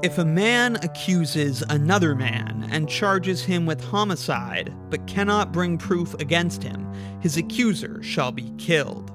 If a man accuses another man and charges him with homicide, but cannot bring proof against him, his accuser shall be killed.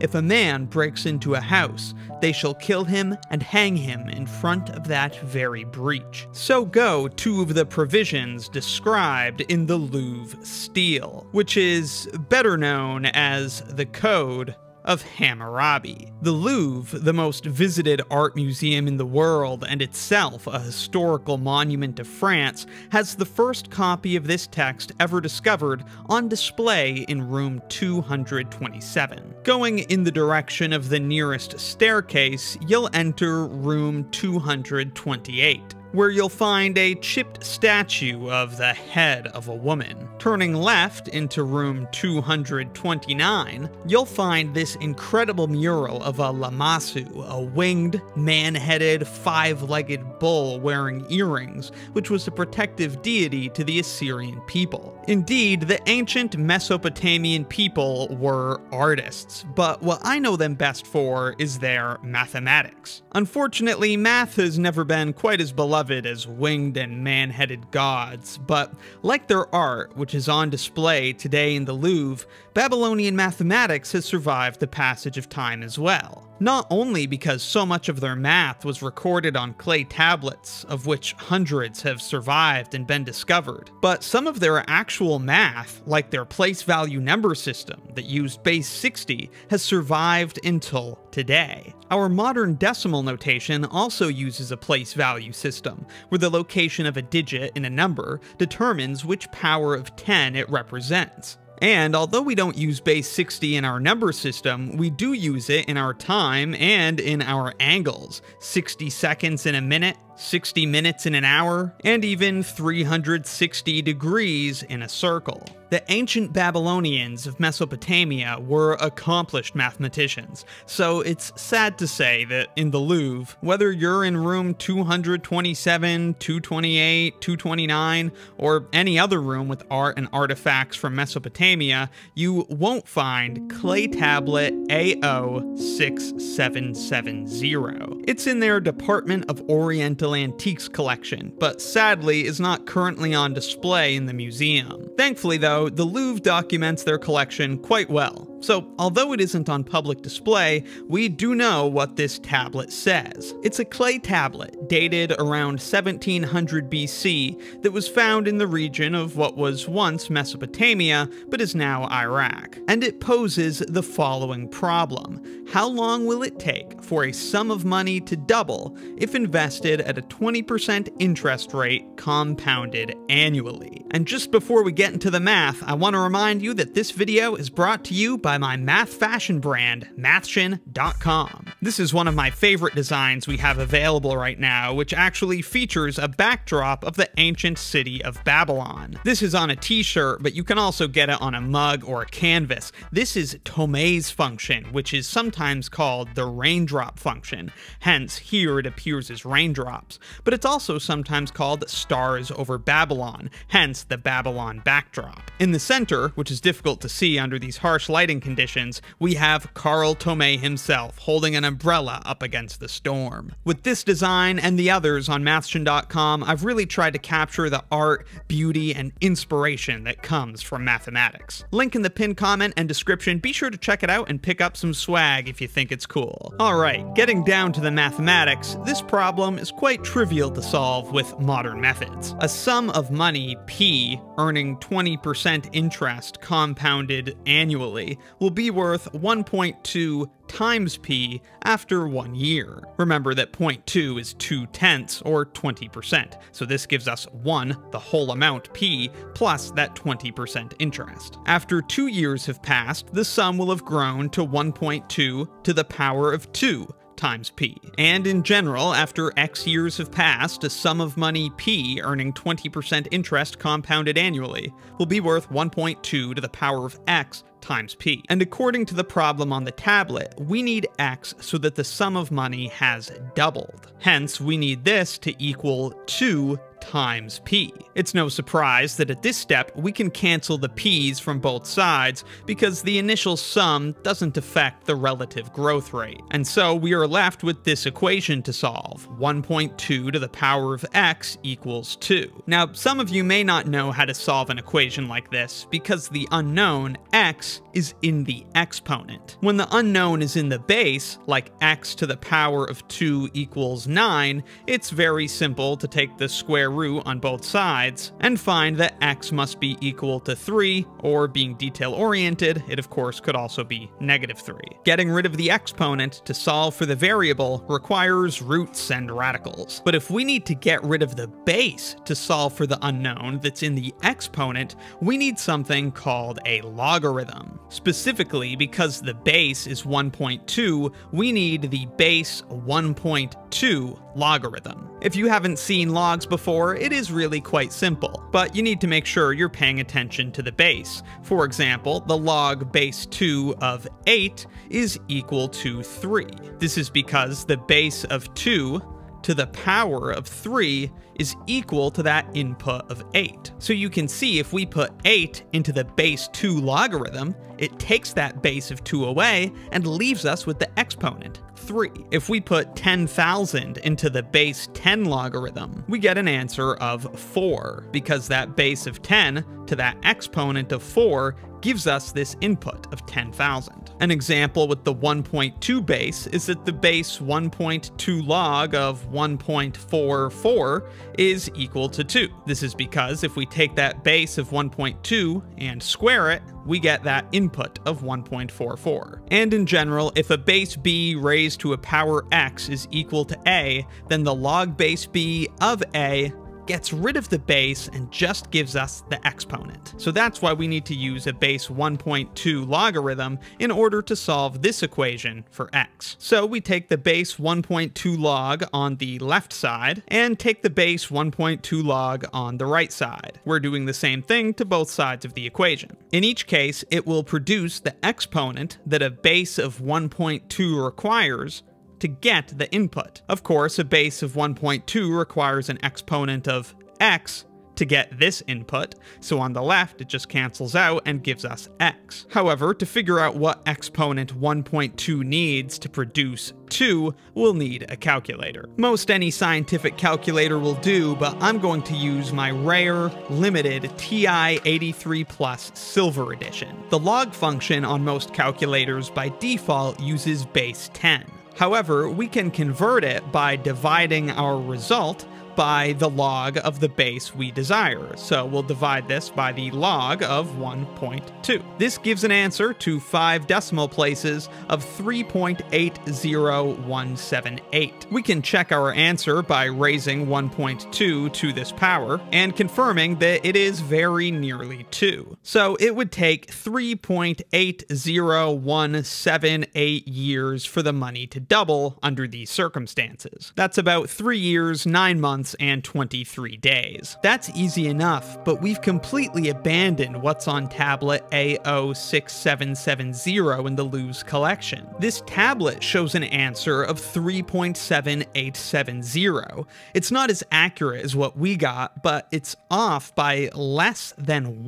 If a man breaks into a house, they shall kill him and hang him in front of that very breach. So go two of the provisions described in the Louvre Stele, which is better known as the Code of Hammurabi. The Louvre, the most visited art museum in the world and itself a historical monument of France, has the first copy of this text ever discovered on display in room 227. Going in the direction of the nearest staircase, you'll enter room 228 where you'll find a chipped statue of the head of a woman. Turning left into room 229, you'll find this incredible mural of a Lamassu, a winged, man-headed, five-legged bull wearing earrings, which was a protective deity to the Assyrian people. Indeed, the ancient Mesopotamian people were artists, but what I know them best for is their mathematics. Unfortunately, math has never been quite as beloved as winged and man-headed gods, but like their art, which is on display today in the Louvre, Babylonian mathematics has survived the passage of time as well. Not only because so much of their math was recorded on clay tablets, of which hundreds have survived and been discovered, but some of their actual math, like their place value number system that used base 60, has survived until today. Our modern decimal notation also uses a place value system, where the location of a digit in a number determines which power of 10 it represents. And although we don't use base 60 in our number system, we do use it in our time and in our angles. 60 seconds in a minute, 60 minutes in an hour, and even 360 degrees in a circle. The ancient Babylonians of Mesopotamia were accomplished mathematicians, so it's sad to say that in the Louvre, whether you're in room 227, 228, 229, or any other room with art and artifacts from Mesopotamia, you won't find clay tablet AO6770. It's in their Department of Oriental Antiques collection, but sadly is not currently on display in the museum. Thankfully though, the Louvre documents their collection quite well, so although it isn't on public display, we do know what this tablet says. It's a clay tablet dated around 1700 BC that was found in the region of what was once Mesopotamia, but is now Iraq. And it poses the following problem. How long will it take for a sum of money to double if invested at a 20% interest rate compounded annually? And just before we get into the math, I want to remind you that this video is brought to you by my math fashion brand, Mathshion.com. This is one of my favorite designs we have available right now, which actually features a backdrop of the ancient city of Babylon. This is on a t-shirt, but you can also get it on a mug or a canvas. This is Thomae's function, which is sometimes called the raindrop function. Hence, here it appears as raindrops. But it's also sometimes called stars over Babylon, hence the Babylon backdrop. In the center, which is difficult to see under these harsh lighting conditions, we have Carl Thomae himself holding an umbrella up against the storm. With this design and the others on Mathshion.com, I've really tried to capture the art, beauty, and inspiration that comes from mathematics. Link in the pinned comment and description, be sure to check it out and pick up some swag if you think it's cool. Alright, getting down to the mathematics, this problem is quite trivial to solve with modern methods. A sum of money, P, earning 20% interest compounded annually, will be worth 1.2 times p after one year. Remember that 0.2 is 2 tenths, or 20%, so this gives us 1, the whole amount p, plus that 20% interest. After two years have passed, the sum will have grown to 1.2 to the power of 2, times p. And in general, after x years have passed, a sum of money p earning 20% interest compounded annually will be worth 1.2 to the power of x times p. And according to the problem on the tablet, we need x so that the sum of money has doubled. Hence, we need this to equal 2 times p. It's no surprise that at this step we can cancel the p's from both sides because the initial sum doesn't affect the relative growth rate. And so we are left with this equation to solve, 1.2 to the power of x equals 2. Now, some of you may not know how to solve an equation like this because the unknown, x, is in the exponent. When the unknown is in the base, like x to the power of 2 equals 9, it's very simple to take the square on both sides and find that x must be equal to 3, or being detail-oriented, it of course could also be negative 3. Getting rid of the exponent to solve for the variable requires roots and radicals. But if we need to get rid of the base to solve for the unknown that's in the exponent, we need something called a logarithm. Specifically, because the base is 1.2, we need the base 1.2 logarithm. If you haven't seen logs before, it is really quite simple, but you need to make sure you're paying attention to the base. For example, the log base 2 of 8 is equal to 3. This is because the base of 2 to the power of 3 is equal to that input of 8. So you can see if we put 8 into the base 2 logarithm, it takes that base of 2 away and leaves us with the exponent, 3. If we put 10,000 into the base 10 logarithm, we get an answer of 4, because that base of 10 to that exponent of 4 gives us this input of 10,000. An example with the 1.2 base is that the base 1.2 log of 1.44 is equal to 2. This is because if we take that base of 1.2 and square it, we get that input of 1.44. And in general, if a base b raised to a power x is equal to a, then the log base b of a gets rid of the base and just gives us the exponent. So that's why we need to use a base 1.2 logarithm in order to solve this equation for x. So we take the base 1.2 log on the left side and take the base 1.2 log on the right side. We're doing the same thing to both sides of the equation. In each case, it will produce the exponent that a base of 1.2 requires to get the input. Of course, a base of 1.2 requires an exponent of x to get this input, so on the left it just cancels out and gives us x. However, to figure out what exponent 1.2 needs to produce 2, we'll need a calculator. Most any scientific calculator will do, but I'm going to use my rare, limited TI-83 Plus Silver Edition. The log function on most calculators by default uses base 10. However, we can convert it by dividing our result by the log of the base we desire. So we'll divide this by the log of 1.2. This gives an answer to five decimal places of 3.80178. We can check our answer by raising 1.2 to this power and confirming that it is very nearly 2. So it would take 3.80178 years for the money to double under these circumstances. That's about 3 years, 9 months months and 23 days. That's easy enough, but we've completely abandoned what's on tablet AO6770 in the Louvre collection. This tablet shows an answer of 3.7870. It's not as accurate as what we got, but it's off by less than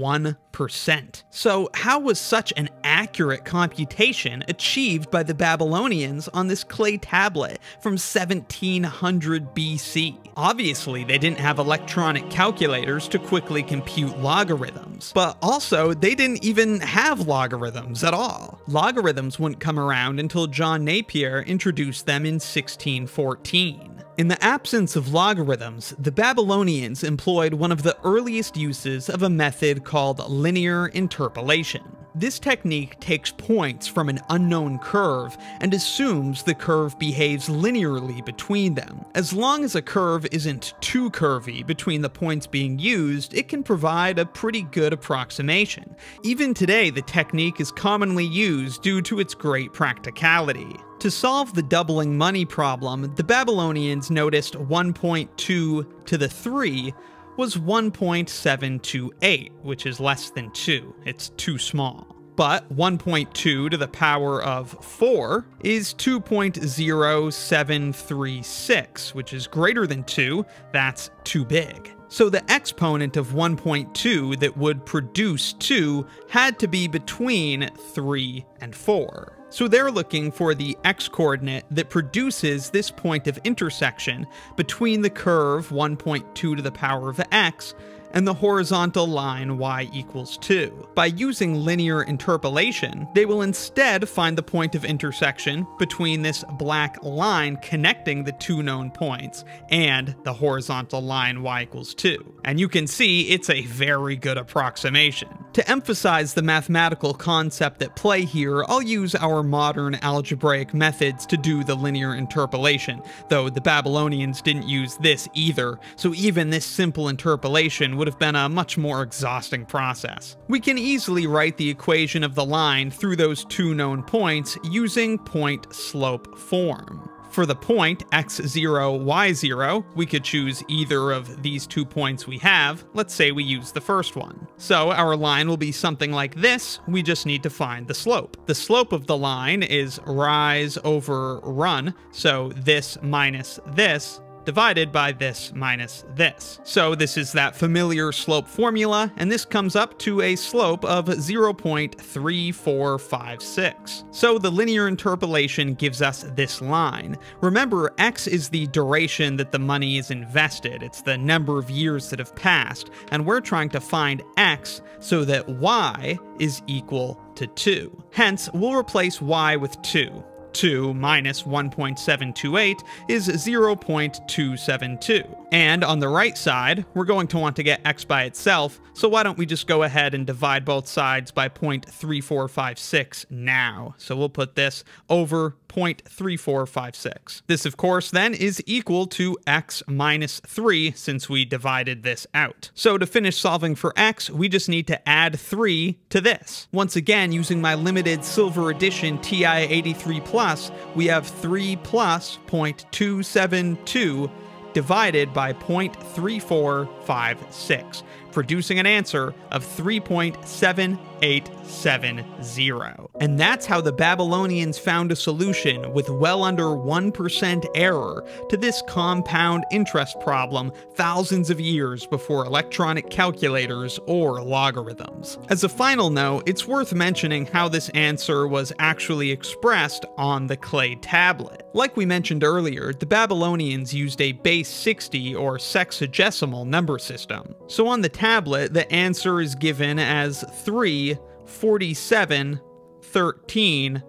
1%. So how was such an accurate computation achieved by the Babylonians on this clay tablet from 1700 BC? Obviously, they didn't have electronic calculators to quickly compute logarithms, but also they didn't even have logarithms at all. Logarithms wouldn't come around until John Napier introduced them in 1614. In the absence of logarithms, the Babylonians employed one of the earliest uses of a method called linear interpolation. This technique takes points from an unknown curve and assumes the curve behaves linearly between them. As long as a curve isn't too curvy between the points being used, it can provide a pretty good approximation. Even today, the technique is commonly used due to its great practicality. To solve the doubling money problem, the Babylonians noticed 1.2 to the 3 was 1.728, which is less than 2. It's too small. But 1.2 to the power of 4 is 2.0736, which is greater than 2. That's too big. So the exponent of 1.2 that would produce 2 had to be between 3 and 4. So they're looking for the x-coordinate that produces this point of intersection between the curve 1.2 to the power of x and the horizontal line y equals 2. By using linear interpolation, they will instead find the point of intersection between this black line connecting the two known points and the horizontal line y equals 2. And you can see it's a very good approximation. To emphasize the mathematical concept at play here, I'll use our modern algebraic methods to do the linear interpolation, though the Babylonians didn't use this either, so even this simple interpolation would have been a much more exhausting process. We can easily write the equation of the line through those two known points using point-slope form. For the point x0, y0, we could choose either of these two points we have. Let's say we use the first one. So our line will be something like this. We just need to find the slope. The slope of the line is rise over run. So this minus this divided by this minus this. So this is that familiar slope formula, and this comes up to a slope of 0.3456. So the linear interpolation gives us this line. Remember, x is the duration that the money is invested. It's the number of years that have passed, and we're trying to find x so that y is equal to 2. Hence, we'll replace y with 2. 2 minus 1.728 is 0.272. And on the right side, we're going to want to get x by itself, so why don't we just go ahead and divide both sides by 0.3456 now. So we'll put this over 0.3456. This, of course, then is equal to x minus 3 since we divided this out. So to finish solving for x, we just need to add 3 to this. Once again, using my limited silver edition TI-83 Plus, we have 3 plus 0.272 divided by 0.3456, producing an answer of 3.7870. And that's how the Babylonians found a solution with well under 1% error to this compound interest problem thousands of years before electronic calculators or logarithms. As a final note, it's worth mentioning how this answer was actually expressed on the clay tablet. Like we mentioned earlier, the Babylonians used a base 60 or sexagesimal number system. So on the tablet, the answer is given as 3, 47, 13,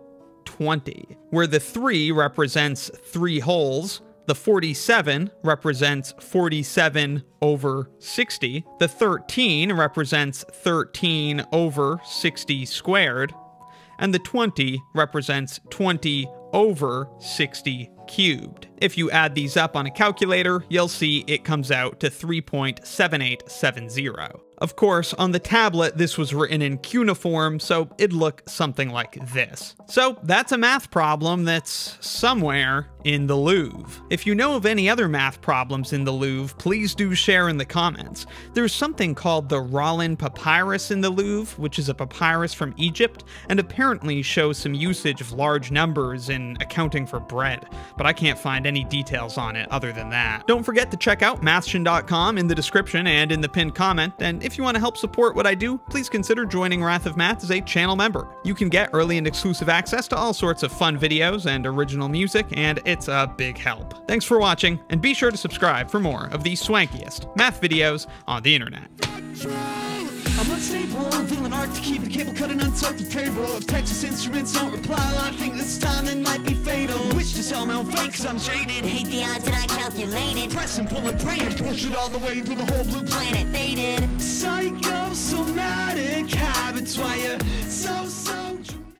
20, where the 3 represents 3 wholes, the 47 represents 47 over 60, the 13 represents 13 over 60 squared, and the 20 represents 20 over 60 cubed. If you add these up on a calculator, you'll see it comes out to 3.7870. Of course, on the tablet, this was written in cuneiform, so it'd look something like this. So that's a math problem that's somewhere in the Louvre. If you know of any other math problems in the Louvre, please do share in the comments. There's something called the Rollin Papyrus in the Louvre, which is a papyrus from Egypt, and apparently shows some usage of large numbers in accounting for bread, but I can't find any details on it other than that. Don't forget to check out mathshion.com in the description and in the pinned comment, and if you want to help support what I do, please consider joining Wrath of Math as a channel member. You can get early and exclusive access to all sorts of fun videos and original music, and it's it's a big help. Thanks for watching, and be sure to subscribe for more of the swankiest math videos on the internet. I'm unstable, I'm feeling hard to keep the cable If Texas Instruments don't reply, I think this time it might be fatal. Wish to sell my own fake, cause I'm jaded. Hate the odds that I calculated. Press and pull and pray and push it all the way through the whole blue planet. Faded. Psychosomatic habits, why you so